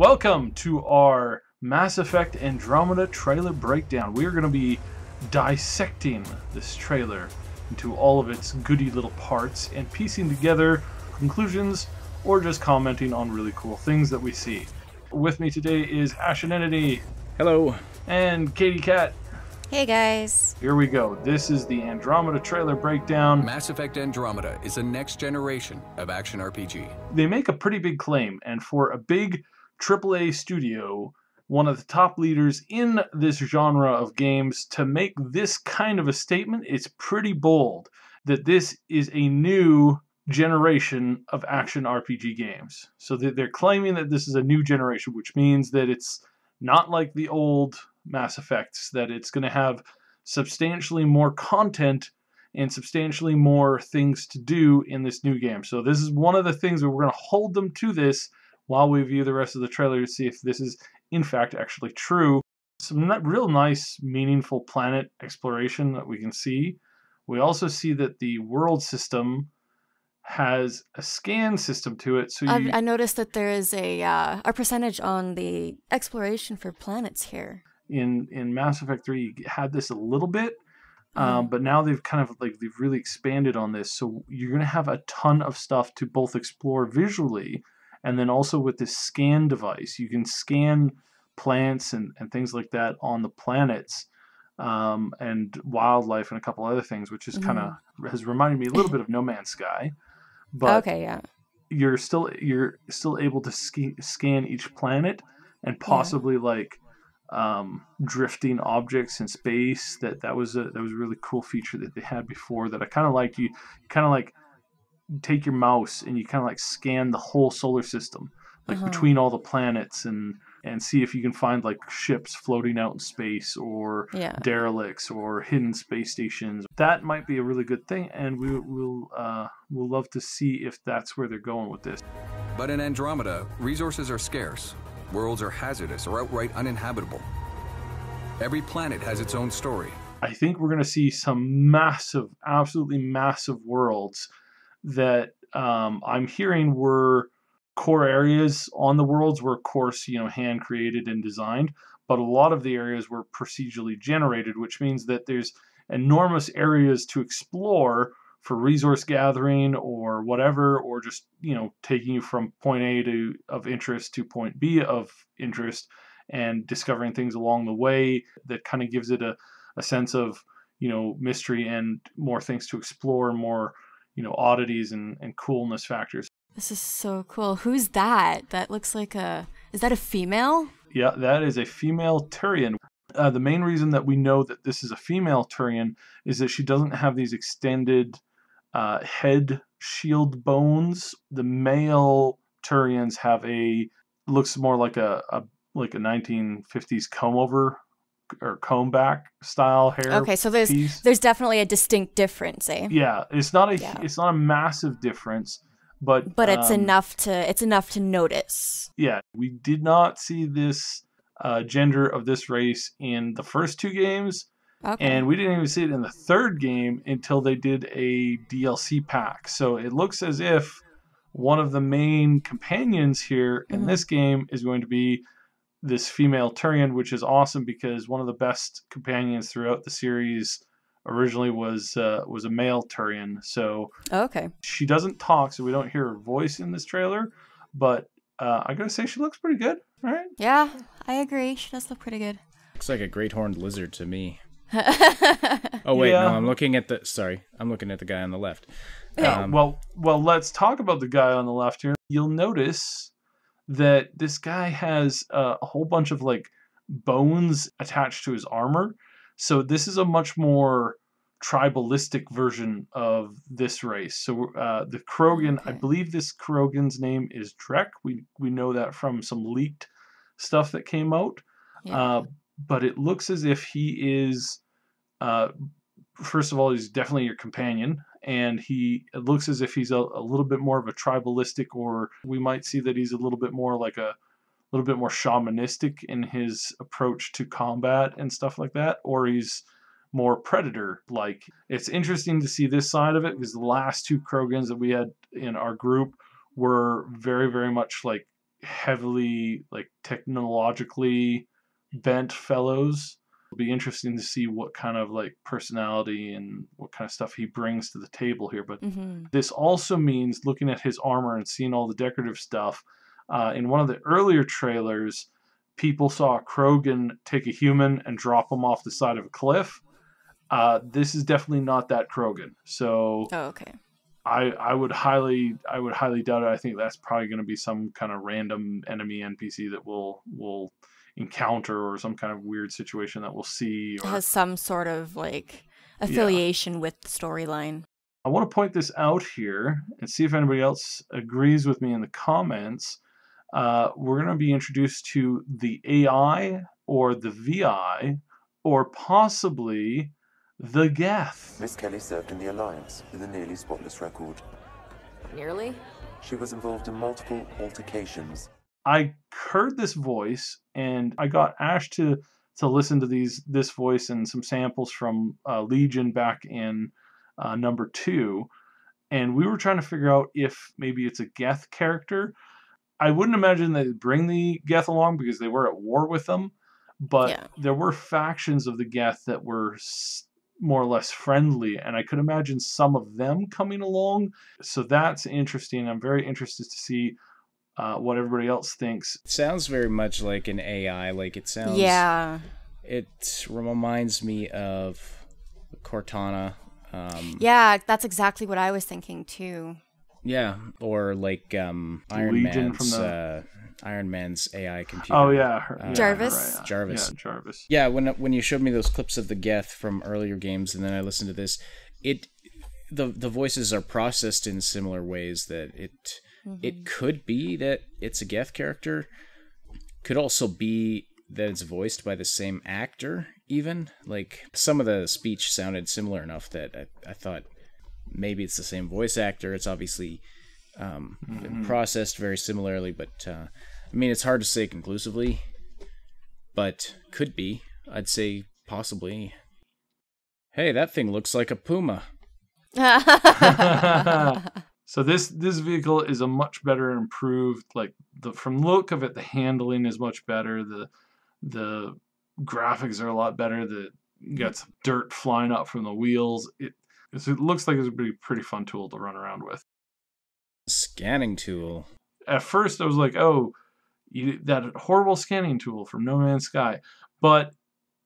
Welcome to our Mass Effect Andromeda trailer breakdown. We are going to be dissecting this trailer into all of its goody little parts and piecing together conclusions or just commenting on really cool things that we see. With me today is Ashenenity Hello. and Katie Cat. Hey guys. Here we go. This is the Andromeda trailer breakdown. Mass Effect Andromeda is the next generation of action RPG. They make a pretty big claim, and for a big AAA studio, one of the top leaders in this genre of games, to make this kind of a statement, it's pretty bold that this is a new generation of action RPG games. So they're claiming that this is a new generation, which means that it's not like the old Mass Effects, that it's going to have substantially more content and substantially more things to do in this new game. So this is one of the things that we're going to hold them to this while we view the rest of the trailer to see if this is in fact actually true. Some not real nice, meaningful planet exploration that we can see. We also see that the world system has a scan system to it. So you, I, I noticed that there is a uh, a percentage on the exploration for planets here. in in Mass Effect 3 you had this a little bit. Um, but now they've kind of like they've really expanded on this, so you're gonna have a ton of stuff to both explore visually, and then also with this scan device, you can scan plants and, and things like that on the planets, um, and wildlife and a couple other things, which is kind of has reminded me a little bit of No Man's Sky, but okay, yeah. you're still you're still able to ski, scan each planet and possibly like um, drifting objects in space. That that was a that was a really cool feature that they had before that I kind of like. You kind of like take your mouse and you kind of like scan the whole solar system, like Uh-huh. between all the planets and and see if you can find like ships floating out in space or Yeah. derelicts or hidden space stations. That might be a really good thing, and we will uh, we'll love to see if that's where they're going with this. But in Andromeda, resources are scarce, worlds are hazardous or outright uninhabitable. Every planet has its own story. I think we're going to see some massive, absolutely massive worlds that um, I'm hearing were core areas on the worlds were, of course, you know, hand created and designed, but a lot of the areas were procedurally generated, which means that there's enormous areas to explore for resource gathering or whatever, or just you know taking you from point A to of interest to point B of interest and discovering things along the way that kind of gives it a, a sense of you know mystery and more things to explore more you know oddities and, and coolness factors This is so cool. Who's that? That looks like a. Is that a female? yeah that is a female turian uh, the main reason that we know that this is a female turian is that she doesn't have these extended uh, head shield bones the male turians have a looks more like a, a like a 1950s comb over or comb back style hair Okay, so there's piece. there's definitely a distinct difference, eh? Yeah, it's not a Yeah. it's not a massive difference, but But it's um, enough to it's enough to notice. Yeah, we did not see this uh, gender of this race in the first two games, Okay. and we didn't even see it in the third game until they did a DLC pack. So it looks as if one of the main companions here in Mhm. this game is going to be this female Turian, which is awesome because one of the best companions throughout the series originally was uh, was a male Turian. So okay. she doesn't talk, so we don't hear her voice in this trailer. But uh, I gotta say, she looks pretty good. All right. Yeah, I agree. She does look pretty good. Looks like a great horned lizard to me. Oh wait, Yeah. no, I'm looking at the sorry, I'm looking at the guy on the left. Yeah, Um, well, well, let's talk about the guy on the left here. You'll notice that this guy has uh, a whole bunch of like bones attached to his armor. So this is a much more tribalistic version of this race. So uh, the Krogan, I believe this Krogan's name is Drack. We we know that from some leaked stuff that came out. Yeah. Uh, but it looks as if he is, uh, first of all, he's definitely your companion, and he it looks as if he's a, a little bit more of a tribalistic, or we might see that he's a little bit more like a little bit more shamanistic in his approach to combat and stuff like that, or he's more predator like. It's interesting to see this side of it because the last two Krogans that we had in our group were very, very much like heavily like technologically bent fellows. It'll be interesting to see what kind of like personality and what kind of stuff he brings to the table here. But mm-hmm. this also means looking at his armor and seeing all the decorative stuff. Uh, in one of the earlier trailers, people saw Krogan take a human and drop him off the side of a cliff. Uh, this is definitely not that Krogan. So Oh, okay. I I would highly I would highly doubt it. I think that's probably going to be some kind of random enemy NPC that we'll will encounter or some kind of weird situation that we'll see. Or, has some sort of like affiliation with the storyline. I want to point this out here and see if anybody else agrees with me in the comments. Uh, we're going to be introduced to the AI or the VI or possibly the Geth. Miss Kelly served in the Alliance with a nearly spotless record. Nearly? She was involved in multiple altercations. I heard this voice and I got Ash to to listen to these this voice and some samples from uh, Legion back in uh, number two, and we were trying to figure out if maybe it's a Geth character. I wouldn't imagine they'd bring the Geth along because they were at war with them, but Yeah. there were factions of the Geth that were s- more or less friendly, and I could imagine some of them coming along. So that's interesting. I'm very interested to see uh, what everybody else thinks. It sounds very much like an AI. Like it sounds. Yeah. It reminds me of Cortana. Um, Yeah, that's exactly what I was thinking too. yeah, or like um, Iron Legion from Man's the- uh, Iron Man's AI computer. Oh yeah, her- Uh, yeah, Jarvis? right, Jarvis. Yeah, Jarvis. Yeah, when when you showed me those clips of the Geth from earlier games, and then I listened to this, it the the voices are processed in similar ways that it it could be that it's a Geth character, could also be that it's voiced by the same actor. Even like some of the speech sounded similar enough that I, I thought maybe it's the same voice actor. It's obviously um, been processed very similarly, but uh, I mean it's hard to say conclusively but could be. I'd say possibly. Hey, that thing looks like a puma. so this this vehicle is a much better improved like the from the look of it the handling is much better the the graphics are a lot better the you got some dirt flying up from the wheels it it looks like it's a pretty pretty fun tool to run around with Scanning tool. at first I was like, oh, you, that horrible scanning tool from No Man's Sky. But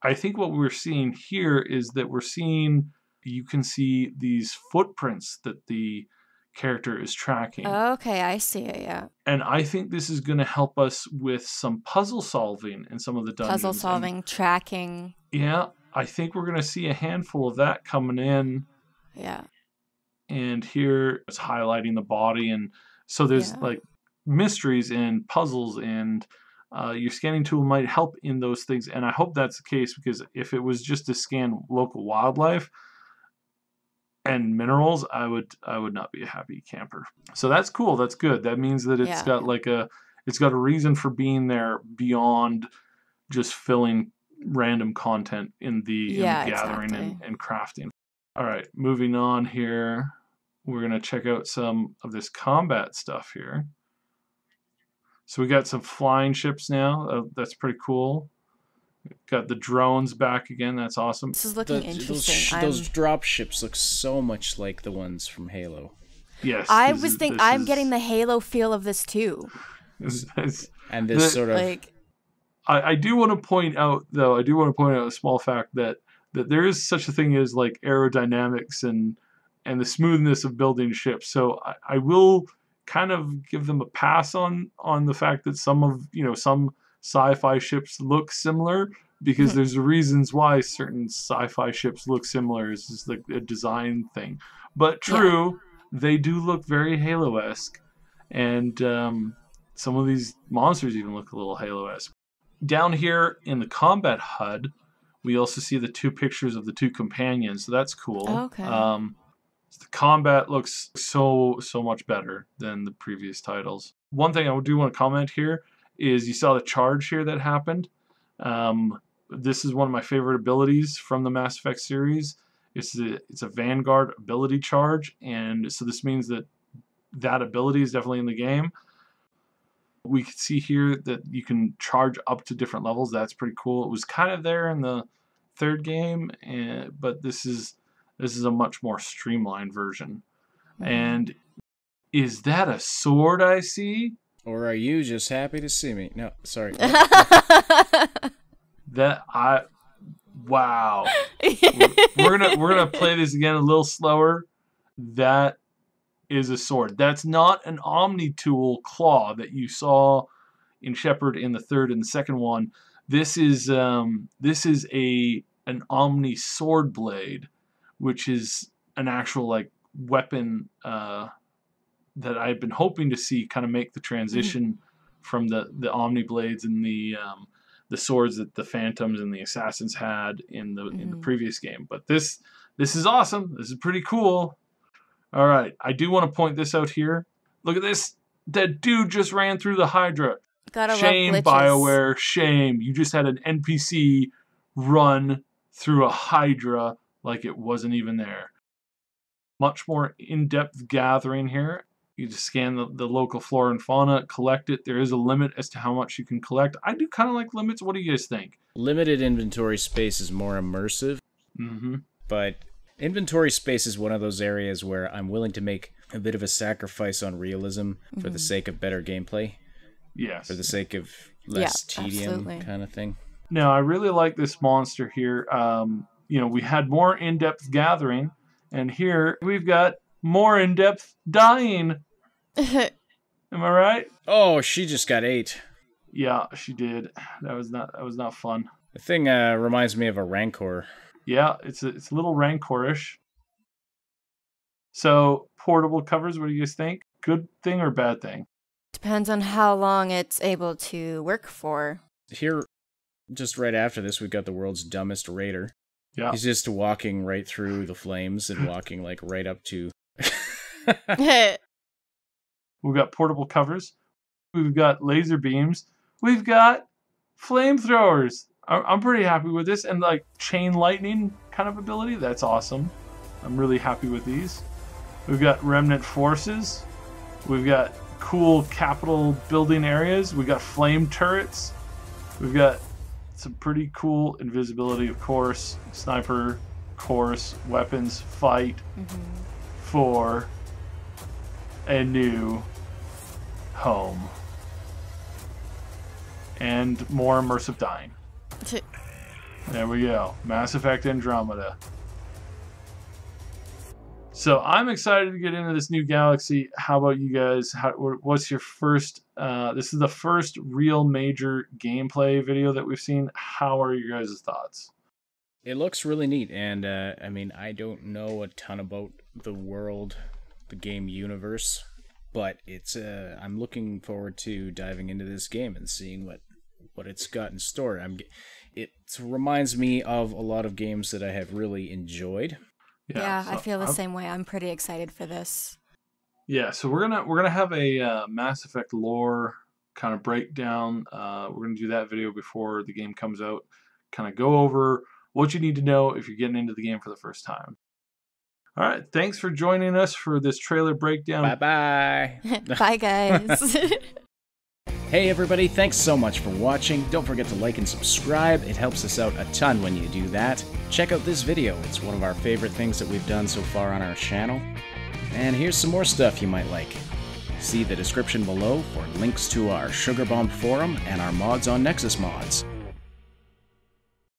I think what we're seeing here is that we're seeing you can see these footprints that the character is tracking. okay, I see it. Yeah, and I think this is going to help us with some puzzle solving in some of the dungeons. puzzle And, solving, tracking. yeah, I think we're going to see a handful of that coming in Yeah, and here it's highlighting the body and so there's Yeah. like mysteries and puzzles and uh, your scanning tool might help in those things and i hope that's the case because if it was just to scan local wildlife and minerals i would i would not be a happy camper so that's cool that's good that means that it's Yeah. got like a it's got a reason for being there beyond just filling random content in the, in the gathering and, and crafting all right, moving on here. We're going to check out some of this combat stuff here. So we got some flying ships now. Uh, that's pretty cool. Got the drones back again. That's awesome. this is looking The- those, interesting. sh- those drop ships look so much like the ones from Halo. Yes. I this was thinking I'm is- getting the Halo feel of this too. this is- And this The- sort of Like, I, I do want to point out, though, I do want to point out a small fact that that there is such a thing as like aerodynamics and and the smoothness of building ships. So I, I will kind of give them a pass on on the fact that some of you know some sci-fi ships look similar because there's reasons why certain sci-fi ships look similar. It's just like a design thing. But Yeah. true, they do look very Halo-esque, and um, some of these monsters even look a little Halo-esque. Down here in the combat HUD, we also see the two pictures of the two companions, so that's cool. Okay. Um, the combat looks so so much better than the previous titles. One thing I do want to comment here is you saw the charge here that happened. Um, this is one of my favorite abilities from the Mass Effect series. It's a, it's a Vanguard ability charge, and so this means that that ability is definitely in the game. We can see here that you can charge up to different levels. That's pretty cool. It was kind of there in the third game, and, but this is this is a much more streamlined version. And is that a sword I see? Or are you just happy to see me? No, sorry. That I wow. we're gonna we're gonna play this again a little slower. That is a sword. That's not an Omni tool claw that you saw in Shepard in the third and the second one. This is um, this is a an Omni sword blade, which is an actual like weapon uh, that I've been hoping to see kind of make the transition from the the Omni blades and the um, the swords that the Phantoms and the Assassins had in the in the Mhm. previous game. But this this is awesome. This is pretty cool. All right, I do want to point this out here. Look at this. That dude just ran through the Hydra. Gotta shame. Bioware. Shame. You just had an NPC run through a Hydra like it wasn't even there. Much more in-depth gathering here. You just scan the, the local flora and fauna, collect it. There is a limit as to how much you can collect. I do kind of like limits. What do you guys think? Limited inventory space is more immersive, Mm-hmm. but inventory space is one of those areas where I'm willing to make a bit of a sacrifice on realism for the sake of better gameplay, Yes. for the sake of less Yeah, tedium absolutely. kind of thing. Now, I really like this monster here. Um, you know, we had more in-depth gathering, and here we've got more in-depth dying. Am I right? Oh, she just got ate. Yeah, she did. That was not that was not fun. The thing uh, reminds me of a rancor. Yeah, it's a, it's a little rancorish. So portable covers. What do you guys think? Good thing or bad thing? Depends on how long it's able to work for. Here, just right after this, we've got the world's dumbest raider. Yeah. He's just walking right through the flames and walking like right up to. We've got portable covers. We've got laser beams. We've got flamethrowers. I'm pretty happy with this, and like chain lightning kind of ability. That's awesome. I'm really happy with these. We've got remnant forces. We've got cool capital building areas. We've got flame turrets. We've got some pretty cool invisibility, of course. Sniper, course. Weapons, fight mm-hmm. For a new home. And more immersive dying. There we go. Mass Effect Andromeda. So I'm excited to get into this new galaxy. How about you guys? How, what's your first? Uh, this is the first real major gameplay video that we've seen. How are your guys' thoughts? It looks really neat, and uh, I mean, I don't know a ton about the world, the game universe, but it's. Uh, I'm looking forward to diving into this game and seeing what what it's got in store. I'm. It reminds me of a lot of games that I have really enjoyed. Yeah, I so feel the I'm- same way. I'm pretty excited for this. Yeah, so we're gonna we're gonna have a uh, Mass Effect lore kind of breakdown. Uh, we're gonna do that video before the game comes out. Kind of go over what you need to know if you're getting into the game for the first time. All right, thanks for joining us for this trailer breakdown. Bye bye. Bye, guys. Hey everybody, thanks so much for watching. Don't forget to like and subscribe. It helps us out a ton when you do that. Check out this video. It's one of our favorite things that we've done so far on our channel. And here's some more stuff you might like. See the description below for links to our Sugar Bomb forum and our mods on Nexus Mods.